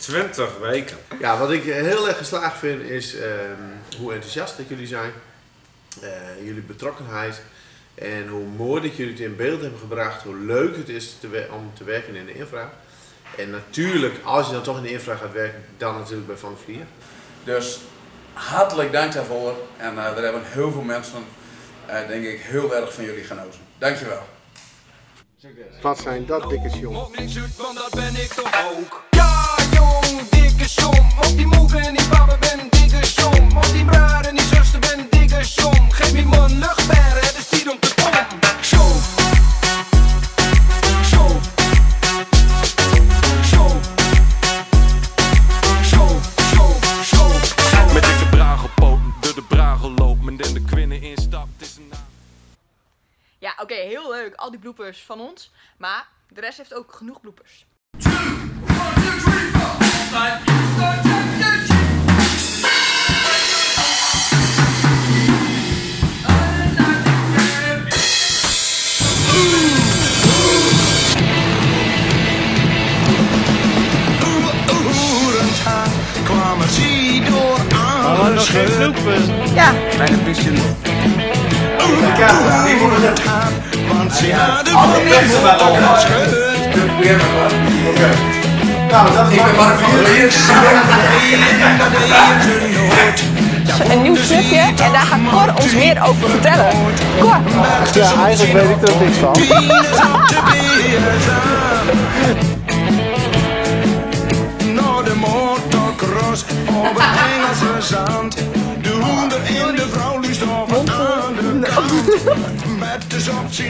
20 weken. Ja, wat ik heel erg geslaagd vind is ehm, hoe enthousiast dat jullie zijn. Eh, jullie betrokkenheid. En hoe mooi dat jullie het in beeld hebben gebracht. Hoe leuk het is te om te werken in de infra. En natuurlijk, als je dan toch in de infra gaat werken, dan natuurlijk bij Van Vlier. Dus hartelijk dank daarvoor. En er hebben heel veel mensen, eh, denk ik, heel erg van jullie genoten. Dankjewel. Wat zijn dat dikke jongens? Op niks uit, want dat ben ik toch ook. Ja, oké, heel leuk. Al die bloepers van ons. Maar de rest heeft ook genoeg bloepers. door aan. Ja, Want ze hadden boven op het schut. Nou, dat Ik ben Mark van der Leers. En dat deden ze nooit. een nieuw stukje en daar gaat Cor ons meer over vertellen. Cor! Ja, eigenlijk weet ik er niks van. Naar de motocross op het Engelse zand.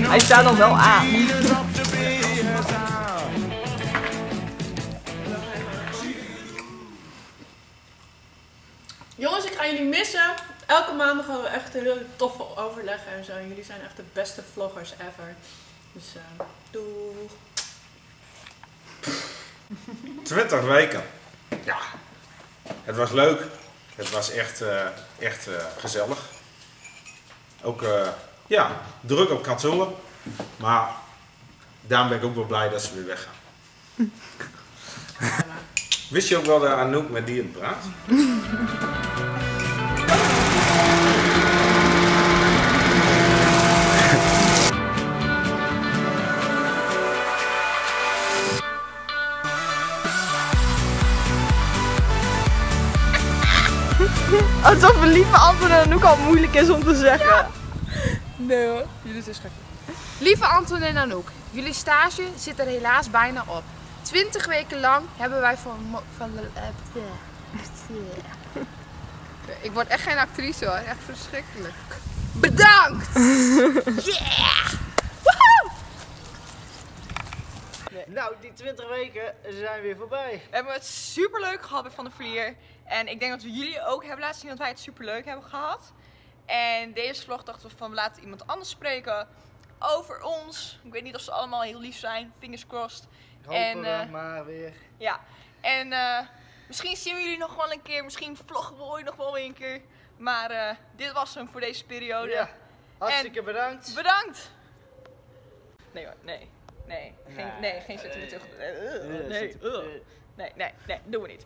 Hij staat nog wel aan. Jongens, ik ga jullie missen. Elke maandag hebben we echt een heel toffe overleggen en zo. En jullie zijn echt de beste vloggers ever. Dus eh doeg. 20 weken. Ja, het was leuk. Het was echt, eh, echt eh, gezellig. Ook, eh, ja, druk op kantoor. Maar daarom ben ik ook wel blij dat ze weer weggaan. Wist je ook wel dat Anouk met die het praat? Alsof een lieve Anton en ook al moeilijk is om te zeggen. Nee hoor, jullie is gek. Lieve Anton en Anouk, jullie stage zit er helaas bijna op. 20 weken lang hebben wij van... van de, eh, ik word echt geen actrice hoor, echt verschrikkelijk. Bedankt! Yeah! Woehoe! Nou, die 20 weken zijn weer voorbij. We hebben het super leuk gehad bij Van der Vlier. En ik denk dat we jullie ook hebben laten zien dat wij het super leuk hebben gehad. En deze vlog dachten we van we laten iemand anders spreken over ons. Ik weet niet of ze allemaal heel lief zijn, fingers crossed. Hopen En, eh, maar weer. Ja, en eh, misschien zien we jullie nog wel een keer. Misschien vloggen we ooit nog wel weer een keer. Maar eh, dit was hem voor deze periode. Ja, hartstikke bedankt. Bedankt! Nee hoor, nee. Nee, geen, Nee. geen Nee, sentiment- nee, nee, nee, nee, doen we niet.